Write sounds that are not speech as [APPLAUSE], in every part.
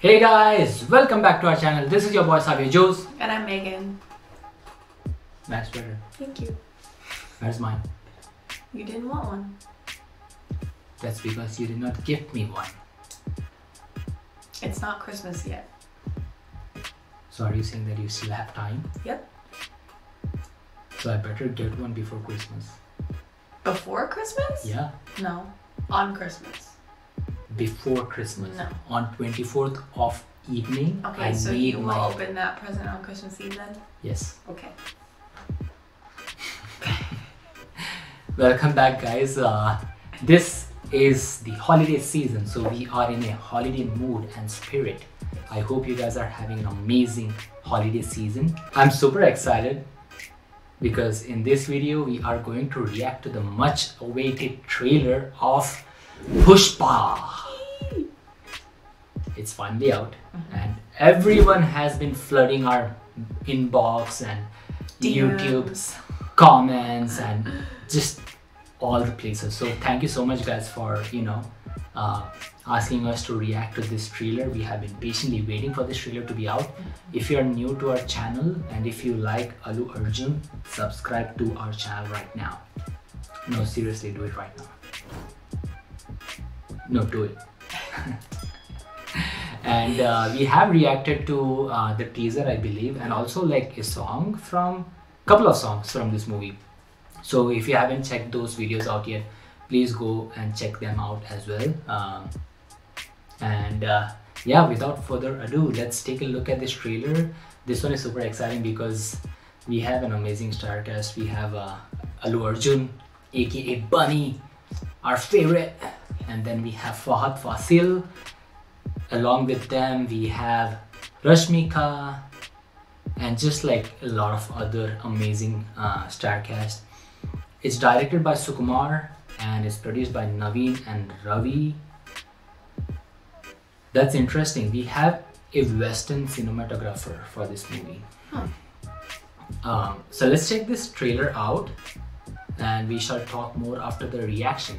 Hey guys, welcome back to our channel. This is your boy Savio Jose. And I'm Megan. Max better. Thank you. Where's mine? You didn't want one. That's because you did not gift me one. It's not Christmas yet. So are you saying that you still have time? Yep. So I better get one before Christmas. Before Christmas? Yeah, No. On Christmas. Before Christmas. No. On 24th of evening. Okay, I so you will my open that present on Christmas Eve then? yes. Okay. [LAUGHS] Welcome back, guys. Uh, this is the holiday season, so we are in a holiday mood and spirit. I hope you guys are having an amazing holiday season. I'm super excited because in this video we are going to react to the much awaited trailer of Pushpa. It's finally out, and everyone has been flooding our inbox and DMs. comments and just all the places. So thank you so much, guys, for you know uh, asking us to react to this trailer. We have been patiently waiting for this trailer to be out. If you are new to our channel and if you like Allu Arjun, subscribe to our channel right now. No, seriously, do it right now. No, do it. and uh, we have reacted to uh, the teaser, I believe, and also like a song from a couple of songs from this movie. So if you haven't checked those videos out yet, please go and check them out as well. Um, and uh, yeah, without further ado, let's take a look at this trailer. This one is super exciting because we have an amazing star cast. We have uh, Allu Arjun, aka Bunny, our favorite, and then we have Fahadh Faasil. Along with them, we have Rashmika, and just like a lot of other amazing uh, star cast. It's directed by Sukumar and it's produced by Naveen and Ravi. That's interesting. We have a Western cinematographer for this movie. Huh. Um, so let's check this trailer out and we shall talk more after the reaction.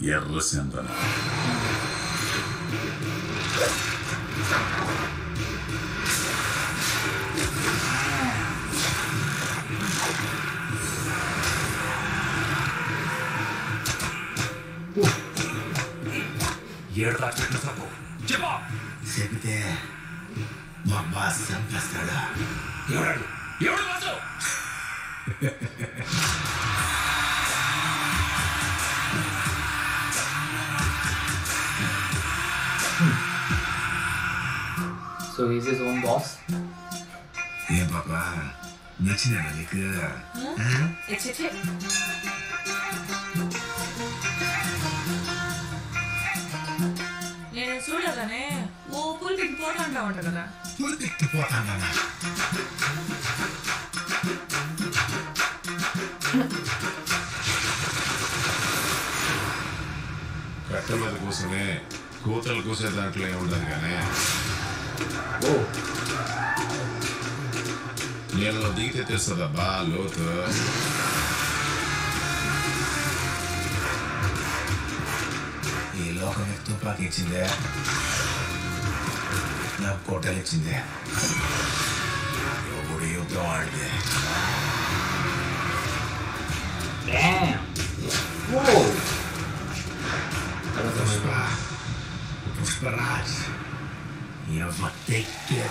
ఎర్ర చందనం ఏడు రాత్రి చెప్పా చెబితే మా boss చంపేస్తాడా ఎవడాడు ఎవడు boss so he's his own boss. ఏం పాపా నచ్చినా నీకు నేను చూడగానే ఓ పూలు పెట్టి పోతా ఉంటా కదా పులిపెట్టిపోతానా కట్టెల కోసమే కూతలు కోసే దాంట్లో ఏముండదు కానీ Oh, నీళ్ళలో దిగితే తెస్తుందబ్బా లోతు ఈ లోకం నీకు తుపాకి ఇచ్చిందే నాకు కోటలు ఇచ్చిందే ఎవడు యుద్ధం ఆడితే damn. Whoa. Pushpa Pushparaj Я в атаке.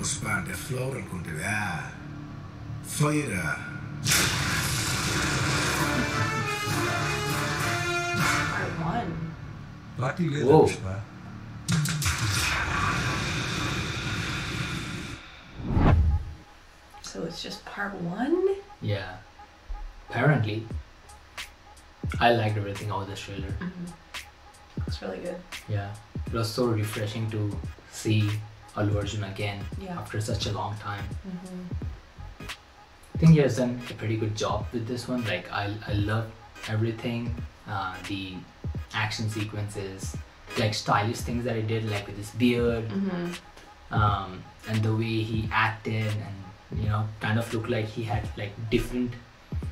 Uspande floren kunde vi är. Fyra. I won. Lucky little, Whoa. It's just part one? Yeah. Apparently, I liked everything about this trailer. It's really good. Yeah, it was so refreshing to see Allu Arjun again Yeah. after such a long time. I think he has done a pretty good job with this one. Like I, I love everything, uh, the action sequences, like stylish things that he did, like with his beard, um, and the way he acted, and you know, kind of looked like he had like different.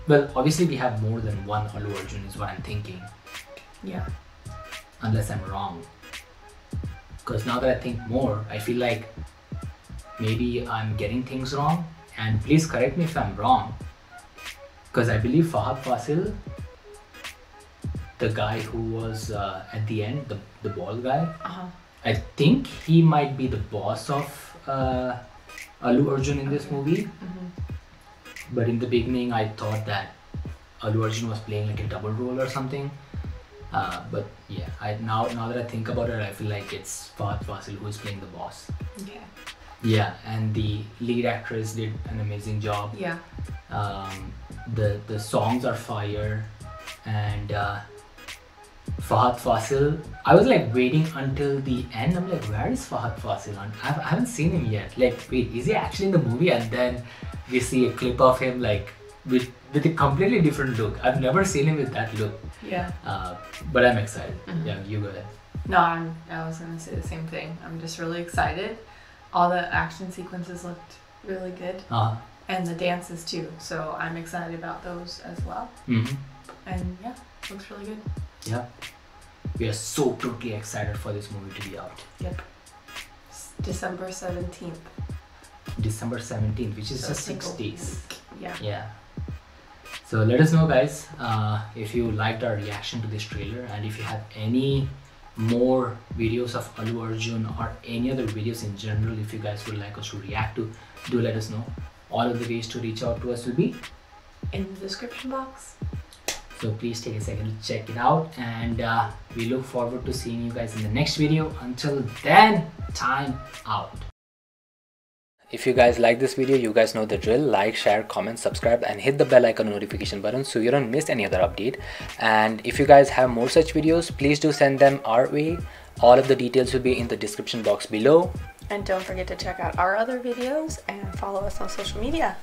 Well, obviously we have more than one Allu Arjun, is what I'm thinking Yeah. unless I'm wrong. Because now that I think more, I feel like maybe I'm getting things wrong. And please correct me if I'm wrong. Because I believe Fahadh Faasil, the guy who was uh, at the end, the, the bald guy, Uh-huh. I think he might be the boss of uh, Allu Arjun in this movie. But in the beginning, I thought that Allu Arjun was playing like a double role or something. Uh, but yeah, I now now that I think about it, I feel like it's Fahadh Faasil who is playing the boss. Okay. Yeah, and the lead actress did an amazing job. Yeah. Um, the the songs are fire, and uh, Fahadh Faasil. I was like waiting until the end. I'm like, where is Fahadh Faasil? on? I, haven't seen him yet. Like, wait, is he actually in the movie? And then we see a clip of him like with with a completely different look. I've never seen him with that look. Yeah. Uh, but I'm excited. Yeah, you go ahead. No, I'm, I was gonna say the same thing. I'm just really excited. All the action sequences looked really good, Uh, and the dances too. So I'm excited about those as well. hmm And yeah, looks really good. Yeah. We are so totally excited for this movie to be out. Yep. It's December seventeenth. December 17th, which is So just six days. Yeah. Yeah. So let us know, guys, uh, if you liked our reaction to this trailer and if you have any more videos of Allu Arjun or any other videos in general, if you guys would like us to react to, do let us know. All of the ways to reach out to us will be. In the description box. So please take a second to check it out and uh, we look forward to seeing you guys in the next video. Until then, time out. If you guys like this video, you guys know the drill. Like, share, comment, subscribe and hit the bell icon notification button so you don't miss any other update. And if you guys have more such videos, please do send them our way. All of the details will be in the description box below. And don't forget to check out our other videos and follow us on social media.